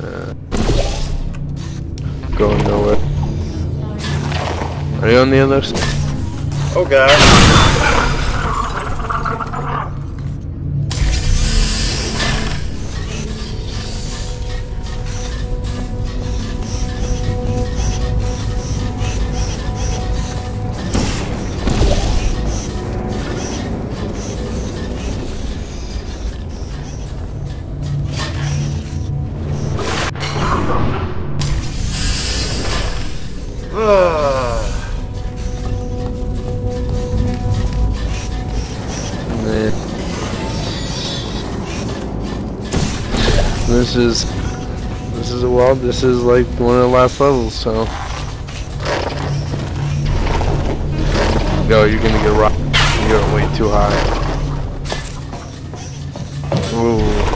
Uh, going nowhere. Are you on the other side? Oh god. Is this is a well. This is like one of the last levels, so. Yo, you're gonna get rocked. You're way too high. Ooh.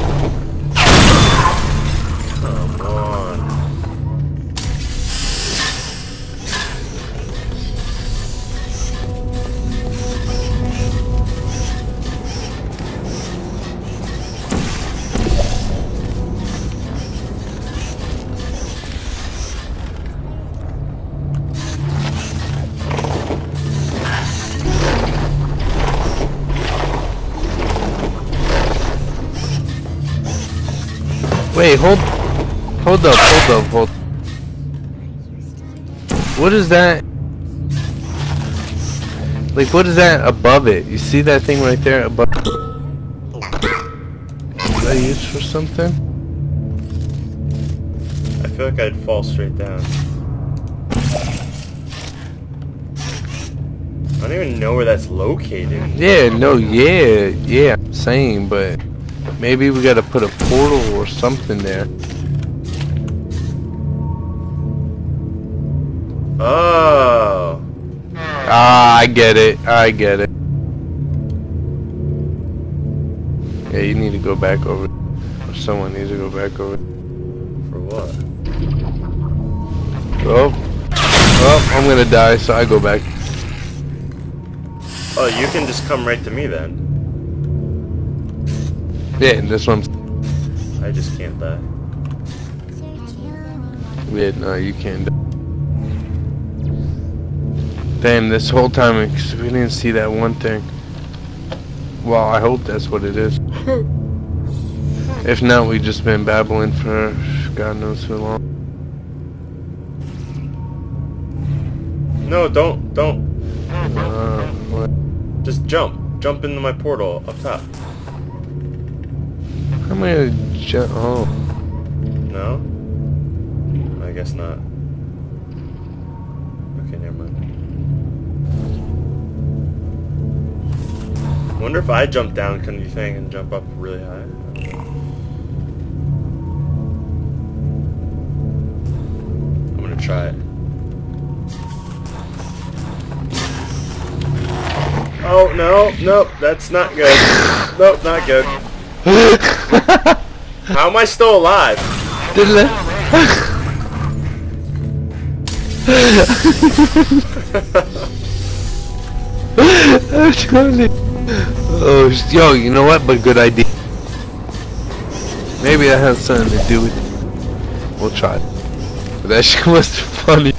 Wait, hold, hold up, hold up, hold. What is that? Like, what is that above it? You see that thing right there above? Is that used for something? I feel like I'd fall straight down. I don't even know where that's located. Yeah, no, yeah, yeah, same, but maybe we gotta put a portal or something there. Oh. Ah, I get it, I get it. Yeah, you need to go back over, or someone needs to go back over. For what? Oh, oh, I'm gonna die, so I go back. Oh, you can just come right to me then. Yeah, this one's. I'm. I just can't die. Yeah, no, you can't. die. Damn, this whole time we we didn't see that one thing. Well, I hope that's what it is. If not, we've just been babbling for God knows how long. No, don't, don't. Uh, what? Just jump. Jump into my portal up top. I'm gonna ju- Oh, No? I guess not. Okay, never mind. Wonder if I jump down, can you think, and jump up really high? I'm gonna try it. Oh, no, nope, that's not good. Nope, not good. How am I still alive? Oh, yo, you know what? But good idea. Maybe that has something to do with. It. We'll try. That shit was funny.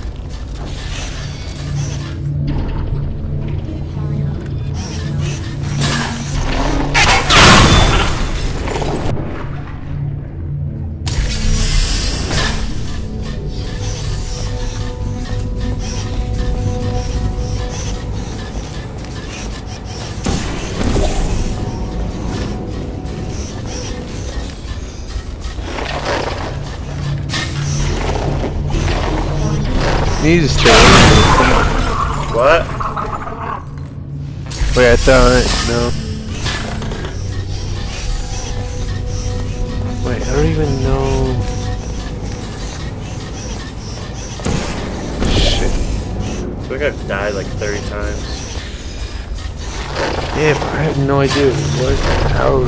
You need to stay away from the What? Wait, I thought no. Wait, I don't even know. Shit. I feel like I've died like 30 times. Yeah, but I have no idea what, how.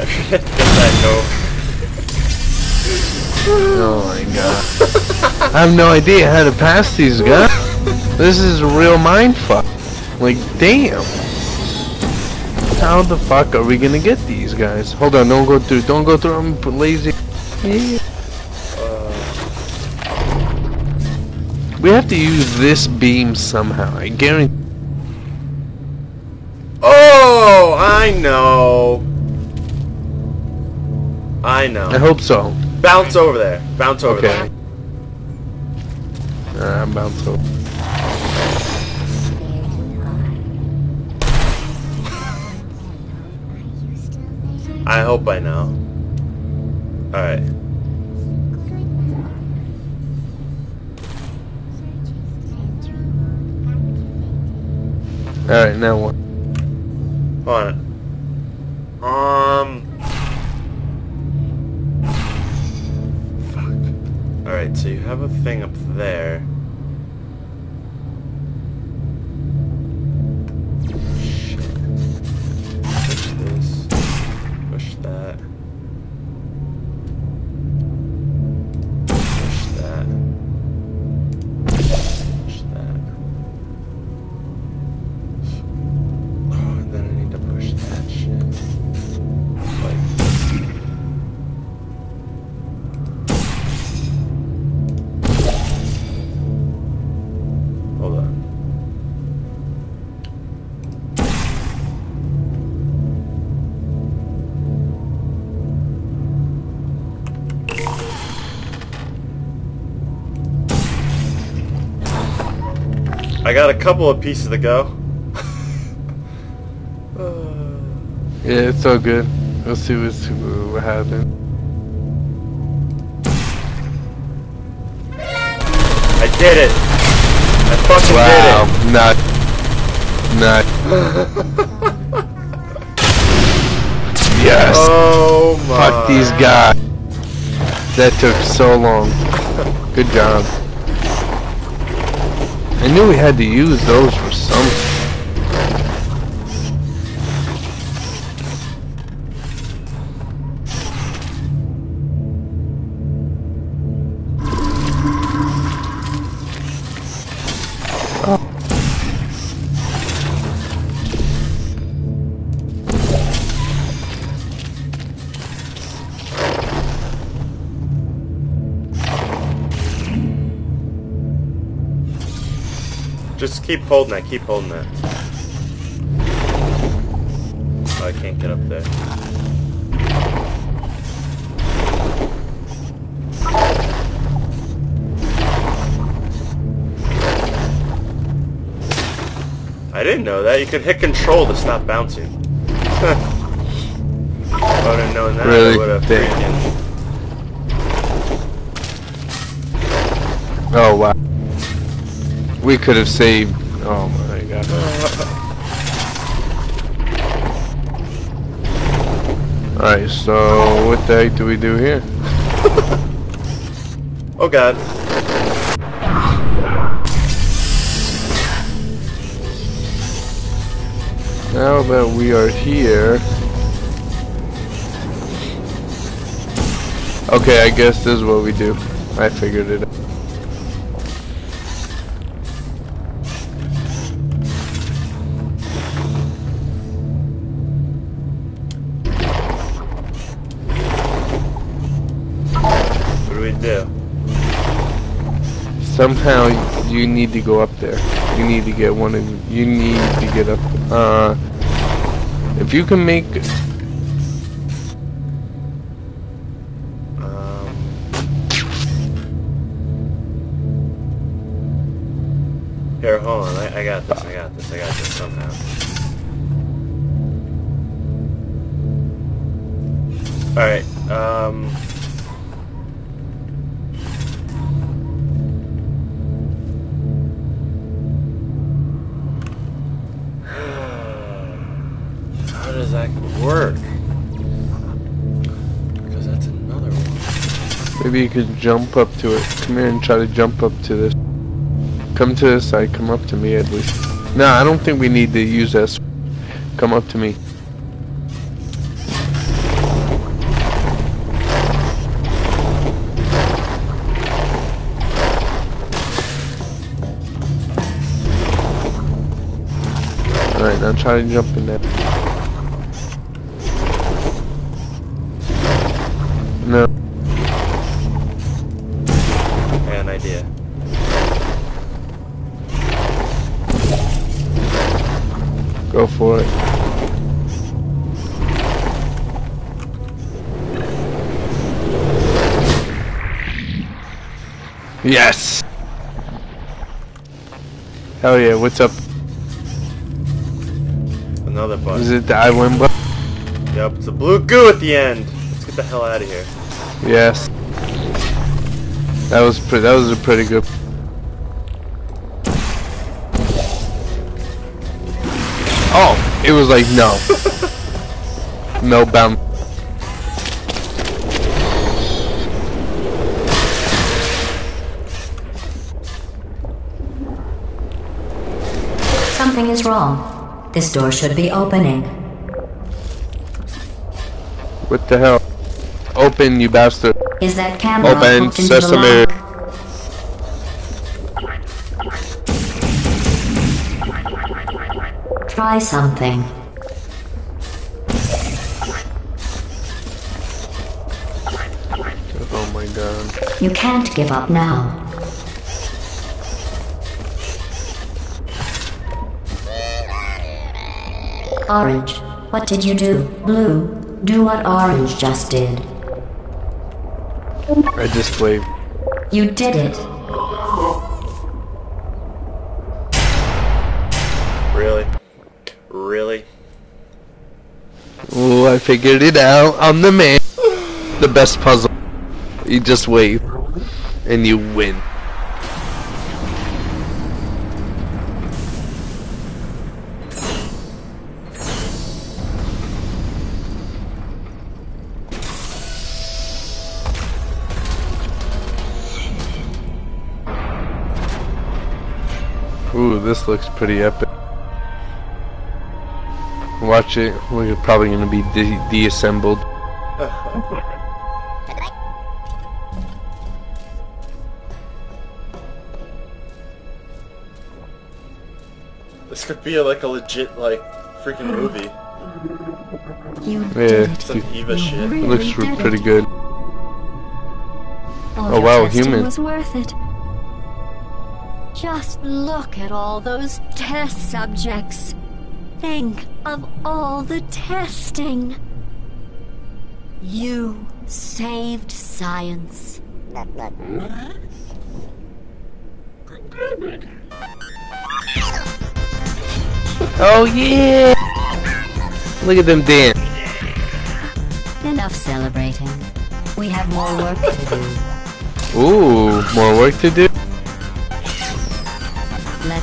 I guess I know. Oh my god. I have no idea how to pass these guys. This is a real mind fuck. Like, damn. How the fuck are we gonna get these guys. Hold on, don't go through. Don't go through. I'm lazy. Uh, We have to use this beam somehow. I guarantee. oh, I know. I know. I hope so. Bounce over there. Bounce over Okay. Uh, I'm bound to. I hope I know. Alright. All right, now what? Hold on. Um. So you have a thing up there. I got a couple of pieces to go. Uh, Yeah, it's all good. We'll see what's, what happens. I did it! I fucking Wow, did not, not. yes. Oh my. Fuck these guys. That took so long. Good job. I knew we had to use those for something. Just keep holding that, keep holding that. Oh, I can't get up there. I didn't know that. You could hit control to stop bouncing. if I would have known that, Really? I would have freaking... Oh wow. We could have saved. Oh my god. Alright, so what the heck do we do here? Oh god. Now that we are here. Okay, I guess this is what we do. I figured it out. What do we do? Somehow you need to go up there. You need to get one of you need to get up uh if you can make Um, here, hold on. I, I got this. I got this. I got this somehow. All right. Um. Work? Because that's another one. maybe you could jump up to it. Come here and try to jump up to this. Come to this side, come up to me at least. No, I don't think we need to use this. Come up to me. Alright, now try to jump in there. I got an idea. Go for it. Yes! Hell yeah, what's up? Another Is it the I win button? Yep, it's a blue goo at the end. Let's get the hell out of here. Yes. That was pretty, that was a pretty good. Oh, it was like no. no bound. Something is wrong. This door should be opening. What the hell? Open, you bastard. Is that camera Open hooked the sesame. Try something. Oh my god. You can't give up now. Orange, what did you do? Blue, do what Orange just did. I just waved. You did it. Really? Really? Oh, I figured it out. I'm the man. The best puzzle. You just wave. And you win. Ooh, this looks pretty epic. Watch it. We're probably gonna be de- deassembled. This could be like a legit, like, freaking movie. You Yeah, it. Some Eva shit. really looks pretty good. All Oh, wow, testing human. was worth it. Just look at all those test subjects. Think of all the testing. You saved science. Oh yeah! Look at them dance. Enough celebrating. We have more work to do. Ooh, more work to do.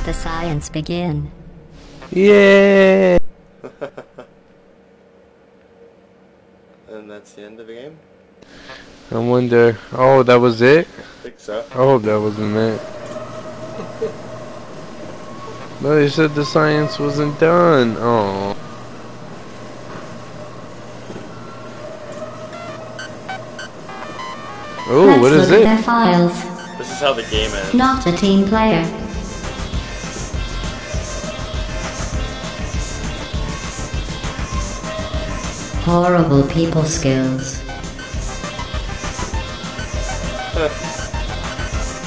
Let the science begin. Yeah. And that's the end of the game? I wonder. Oh, that was it. I think so. I hope that wasn't it. But they said the science wasn't done. Oh. Oh, what is look it? their files. This is how the game ends. Not a team player. Horrible people skills.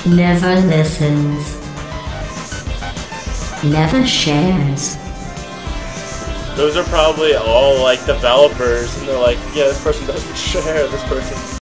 Never listens. Never shares. Those are probably all like developers, and they're like, yeah, this person doesn't share, this person